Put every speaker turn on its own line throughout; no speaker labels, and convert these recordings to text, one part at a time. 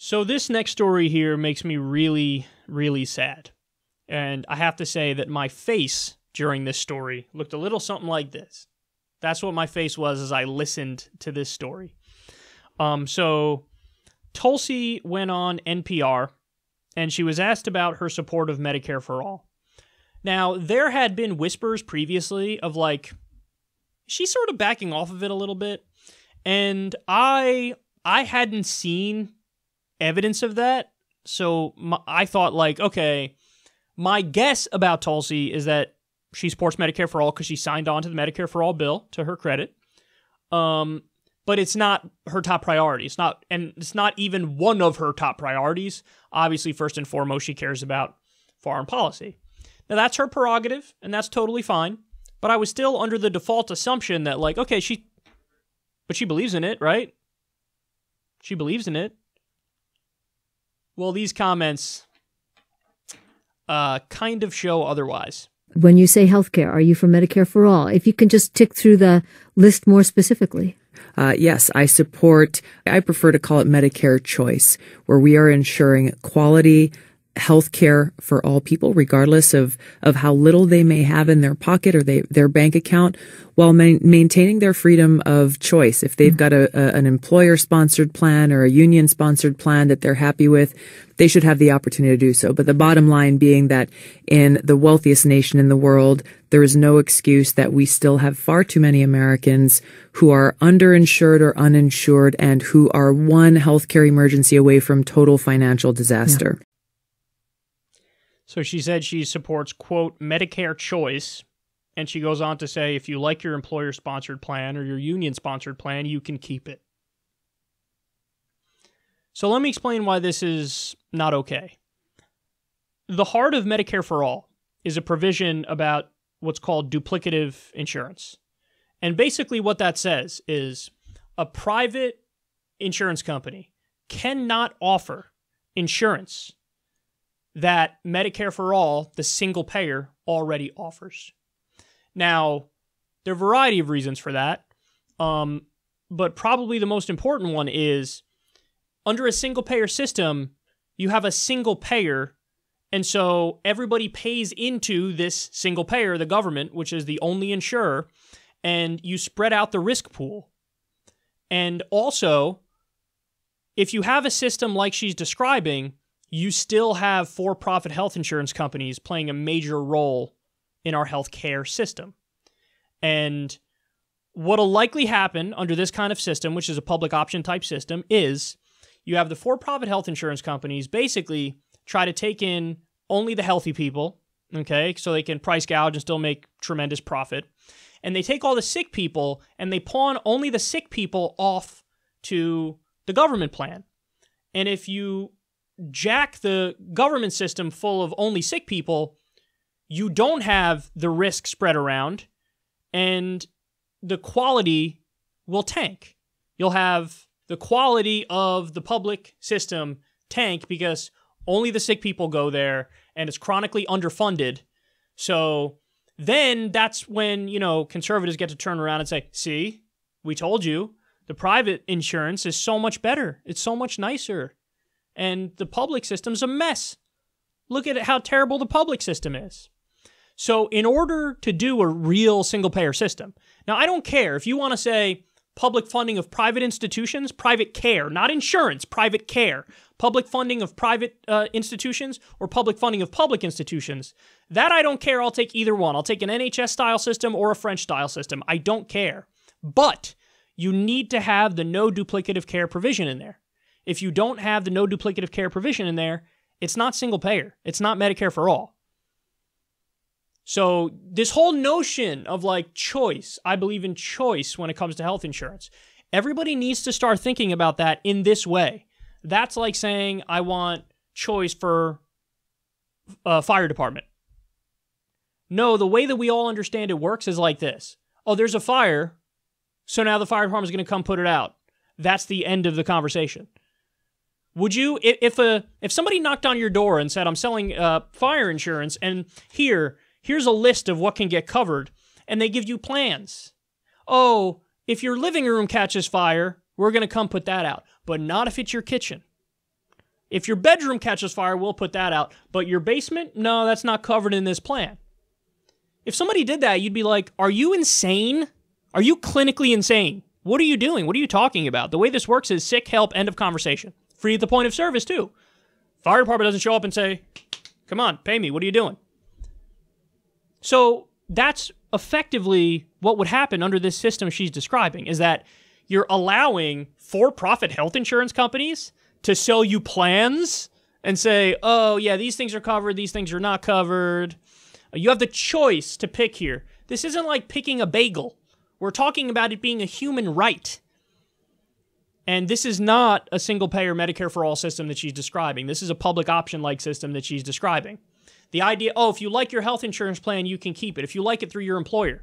So, this next story here makes me really, really sad. And I have to say that my face during this story looked a little something like this. That's what my face was as I listened to this story. Um, so, Tulsi went on NPR and she was asked about her support of Medicare for All. Now, there had been whispers previously of like, she's sort of backing off of it a little bit. And I I hadn't seen evidence of that. So my, I thought like, okay, my guess about Tulsi is that she supports Medicare for all because she signed on to the Medicare for all bill to her credit. Um, but it's not her top priority. It's not, and it's not even one of her top priorities. Obviously, first and foremost, she cares about foreign policy. Now that's her prerogative, and that's totally fine. But I was still under the default assumption that, like, okay, she, but she believes in it, right? She believes in it. Well, these comments uh, kind of show otherwise.
When you say healthcare, are you for Medicare for all? If you can just tick through the list more specifically.
Uh, yes, I support, I prefer to call it Medicare choice, where we are ensuring quality, health care for all people, regardless of, of how little they may have in their pocket or they, their bank account, while ma- maintaining their freedom of choice. If they've mm. got a, a an employer sponsored plan or a union sponsored plan that they're happy with, they should have the opportunity to do so. But the bottom line being that in the wealthiest nation in the world, there is no excuse that we still have far too many Americans who are underinsured or uninsured and who are one healthcare emergency away from total financial disaster.
Yeah. So she said she supports, quote, Medicare choice. And she goes on to say if you like your employer sponsored plan or your union sponsored plan, you can keep it. So let me explain why this is not okay. The heart of Medicare for All is a provision about what's called duplicative insurance. And basically, what that says is a private insurance company cannot offer insurance that Medicare for All, the single payer, already offers. Now, there are a variety of reasons for that, um, but probably the most important one is under a single payer system, you have a single payer, and so everybody pays into this single payer, the government, which is the only insurer, and you spread out the risk pool. And also, if you have a system like she's describing, you still have for profit health insurance companies playing a major role in our healthcare system. And what'll likely happen under this kind of system, which is a public option type system, is you have the for profit health insurance companies basically try to take in only the healthy people, okay, so they can price gouge and still make tremendous profit. And they take all the sick people and they pawn only the sick people off to the government plan. And if you jack the government system full of only sick people, you don't have the risk spread around and the quality will tank. You'll have the quality of the public system tank because only the sick people go there and it's chronically underfunded. So then that's when, you know, conservatives get to turn around and say, see, we told you the private insurance is so much better. It's so much nicer and the public system's a mess. Look at how terrible the public system is. So, in order to do a real single payer system, now I don't care if you want to say public funding of private institutions, private care, not insurance, private care, public funding of private uh, institutions, or public funding of public institutions. That I don't care. I'll take either one. I'll take an NHS style system or a French style system. I don't care. But you need to have the no duplicative care provision in there if you don't have the no duplicative care provision in there, it's not single payer. It's not Medicare for all. So, this whole notion of like choice, I believe in choice when it comes to health insurance. Everybody needs to start thinking about that in this way. That's like saying, I want choice for a uh, fire department. No, the way that we all understand it works is like this oh, there's a fire. So now the fire department is going to come put it out. That's the end of the conversation. Would you, if a if somebody knocked on your door and said, "I'm selling uh, fire insurance," and here here's a list of what can get covered, and they give you plans. Oh, if your living room catches fire, we're going to come put that out, but not if it's your kitchen. If your bedroom catches fire, we'll put that out. But your basement, no, that's not covered in this plan. If somebody did that, you'd be like, Are you insane? Are you clinically insane? What are you doing? What are you talking about? The way this works is sick, help, end of conversation. Free at the point of service, too. Fire department doesn't show up and say, Come on, pay me. What are you doing? So that's effectively what would happen under this system she's describing is that you're allowing for profit health insurance companies to sell you plans and say, oh, yeah, these things are covered, these things are not covered. You have the choice to pick here. This isn't like picking a bagel. We're talking about it being a human right. And this is not a single payer Medicare for all system that she's describing. This is a public option like system that she's describing. The idea, oh, if you like your health insurance plan, you can keep it. If you like it through your employer.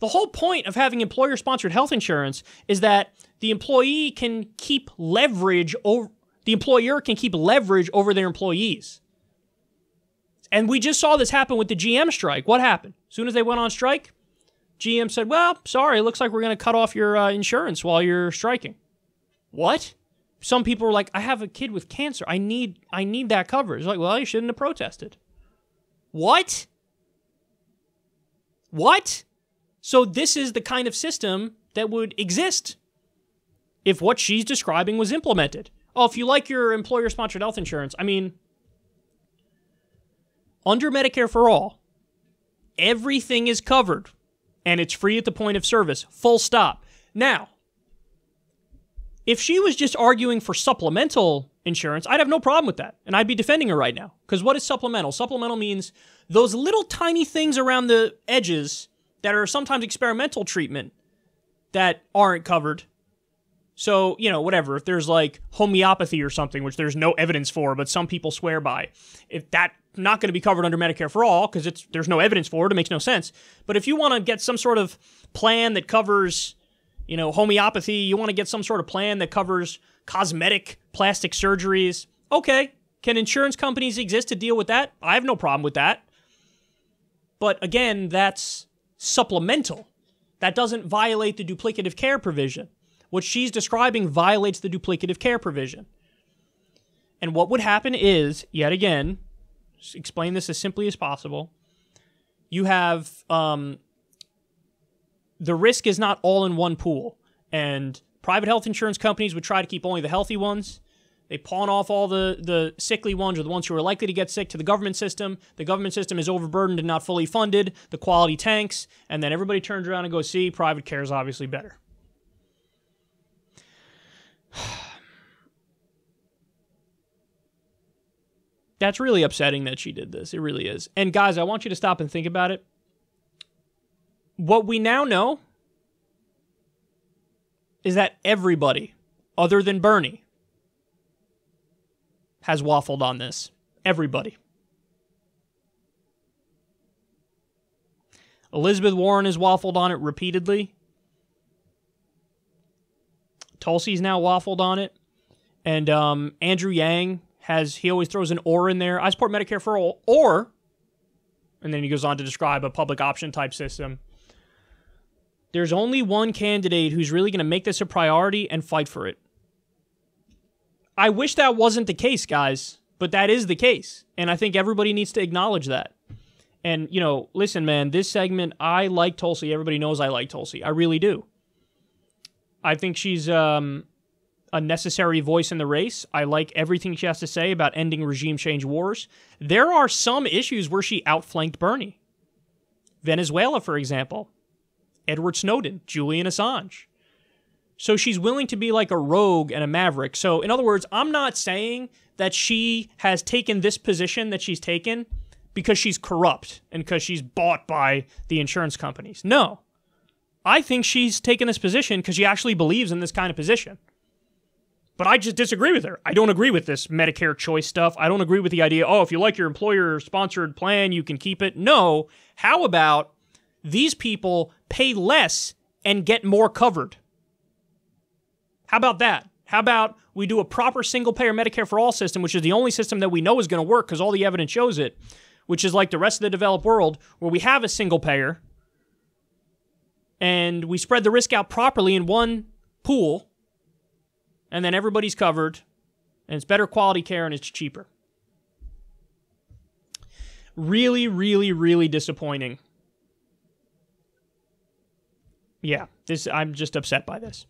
The whole point of having employer sponsored health insurance is that the employee can keep leverage over the employer can keep leverage over their employees. And we just saw this happen with the GM strike. What happened? As soon as they went on strike, GM said, "Well, sorry, it looks like we're going to cut off your uh, insurance while you're striking." What? Some people were like, "I have a kid with cancer. I need I need that coverage." Like, well, you shouldn't have protested. What? What? So this is the kind of system that would exist if what she's describing was implemented. Oh, if you like your employer sponsored health insurance, I mean, under Medicare for All, everything is covered and it's free at the point of service, full stop. Now, if she was just arguing for supplemental insurance, I'd have no problem with that. And I'd be defending her right now. Because what is supplemental? Supplemental means those little tiny things around the edges that are sometimes experimental treatment that aren't covered. So, you know, whatever, if there's like homeopathy or something, which there's no evidence for, but some people swear by, if that's not going to be covered under Medicare for all, because it's there's no evidence for it, it makes no sense. But if you want to get some sort of plan that covers, you know, homeopathy, you want to get some sort of plan that covers cosmetic plastic surgeries, okay. Can insurance companies exist to deal with that? I have no problem with that. But again, that's supplemental. That doesn't violate the duplicative care provision. What she's describing violates the duplicative care provision. And what would happen is, yet again, explain this as simply as possible. You have um, the risk is not all in one pool, and private health insurance companies would try to keep only the healthy ones. They pawn off all the, the sickly ones or the ones who are likely to get sick to the government system. The government system is overburdened and not fully funded. The quality tanks. And then everybody turns around and goes, see, private care is obviously better. That's really upsetting that she did this. It really is. And guys, I want you to stop and think about it. What we now know is that everybody, other than Bernie, has waffled on this. Everybody. Elizabeth Warren has waffled on it repeatedly. Tulsi's now waffled on it. And um, Andrew Yang has, he always throws an or in there. I support Medicare for all, or, and then he goes on to describe a public option type system. There's only one candidate who's really going to make this a priority and fight for it. I wish that wasn't the case, guys, but that is the case. And I think everybody needs to acknowledge that. And, you know, listen, man, this segment, I like Tulsi. Everybody knows I like Tulsi. I really do. I think she's um, a necessary voice in the race. I like everything she has to say about ending regime change wars. There are some issues where she outflanked Bernie. Venezuela, for example, Edward Snowden, Julian Assange. So she's willing to be like a rogue and a maverick. So, in other words, I'm not saying that she has taken this position that she's taken because she's corrupt and because she's bought by the insurance companies. No. I think she's taken this position because she actually believes in this kind of position. But I just disagree with her. I don't agree with this Medicare choice stuff. I don't agree with the idea, oh, if you like your employer sponsored plan, you can keep it. No. How about these people pay less and get more covered? How about that? How about we do a proper single payer Medicare for all system, which is the only system that we know is going to work because all the evidence shows it, which is like the rest of the developed world, where we have a single payer and we spread the risk out properly in one pool, and then everybody's covered, And it's better quality care and it's cheaper. Really, really, really disappointing. Yeah, this I'm just upset by this.